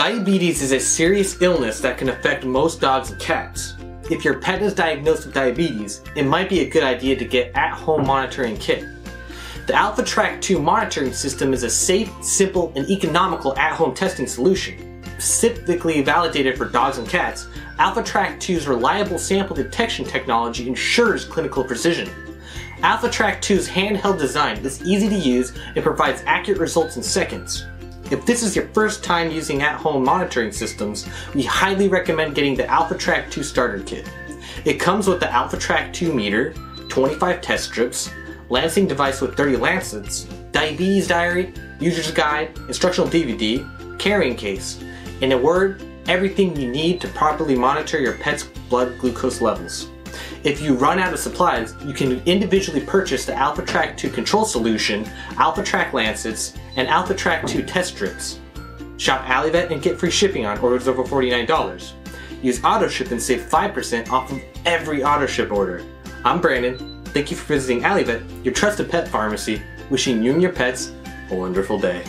Diabetes is a serious illness that can affect most dogs and cats. If your pet is diagnosed with diabetes, it might be a good idea to get at-home monitoring kit. The AlphaTrak 2 monitoring system is a safe, simple, and economical at-home testing solution. Specifically validated for dogs and cats, AlphaTrak 2's reliable sample detection technology ensures clinical precision. AlphaTrak 2's handheld design is easy to use and provides accurate results in seconds. If this is your first time using at-home monitoring systems, we highly recommend getting the AlphaTrak 2 Starter Kit. It comes with the AlphaTrak 2 meter, 25 test strips, lancing device with 30 lancets, diabetes diary, user's guide, instructional DVD, carrying case. In a word, everything you need to properly monitor your pet's blood glucose levels. If you run out of supplies, you can individually purchase the AlphaTrak 2 control solution, AlphaTrak Lancets, and AlphaTrak 2 test strips. Shop Allivet and get free shipping on orders over $49. Use AutoShip and save 5% off of every AutoShip order. I'm Brandon. Thank you for visiting Allivet, your trusted pet pharmacy, wishing you and your pets a wonderful day.